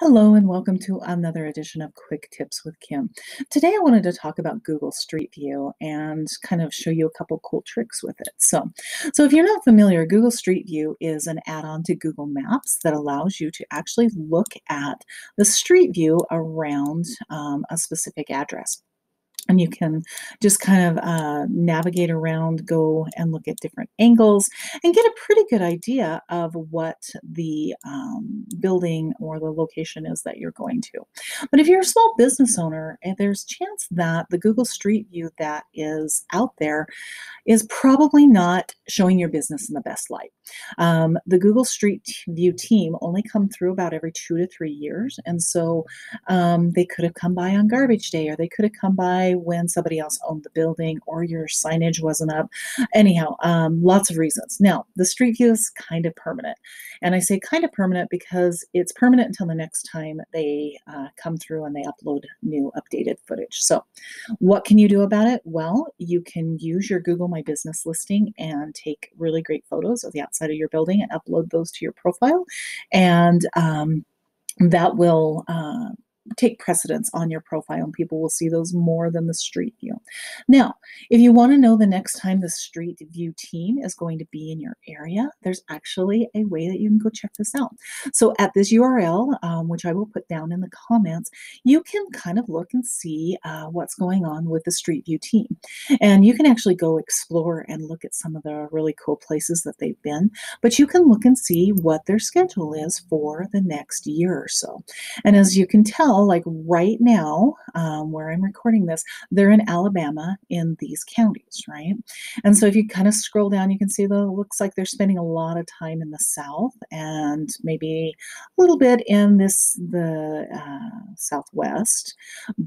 Hello and welcome to another edition of Quick Tips with Kim. Today I wanted to talk about Google Street View and kind of show you a couple cool tricks with it. So, so if you're not familiar, Google Street View is an add-on to Google Maps that allows you to actually look at the street view around um, a specific address and you can just kind of uh, navigate around, go and look at different angles, and get a pretty good idea of what the um, building or the location is that you're going to. But if you're a small business owner, eh, there's chance that the Google Street View that is out there is probably not showing your business in the best light. Um, the Google Street View team only come through about every two to three years, and so um, they could have come by on garbage day, or they could have come by when somebody else owned the building or your signage wasn't up. Anyhow, um, lots of reasons. Now, the street view is kind of permanent. And I say kind of permanent because it's permanent until the next time they uh, come through and they upload new updated footage. So, what can you do about it? Well, you can use your Google My Business listing and take really great photos of the outside of your building and upload those to your profile. And um, that will uh, take precedence on your profile and people will see those more than the street view. Now, if you want to know the next time the street view team is going to be in your area, there's actually a way that you can go check this out. So at this URL, um, which I will put down in the comments, you can kind of look and see uh, what's going on with the street view team. And you can actually go explore and look at some of the really cool places that they've been, but you can look and see what their schedule is for the next year or so. And as you can tell, like right now, um, where I'm recording this, they're in Alabama in these counties, right? And so if you kind of scroll down, you can see that it looks like they're spending a lot of time in the South and maybe a little bit in this the uh, Southwest.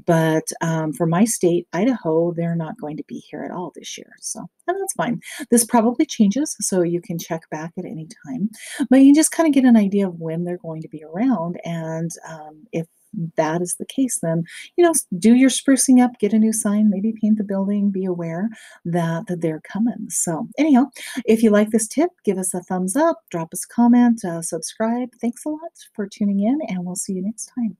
But um, for my state, Idaho, they're not going to be here at all this year. So and that's fine. This probably changes, so you can check back at any time. But you just kind of get an idea of when they're going to be around and um, if that is the case, then, you know, do your sprucing up, get a new sign, maybe paint the building, be aware that, they're coming. So, anyhow, if you like this tip, give us a thumbs up, drop us a comment, uh, subscribe. Thanks a lot for tuning in, and we'll see you next time.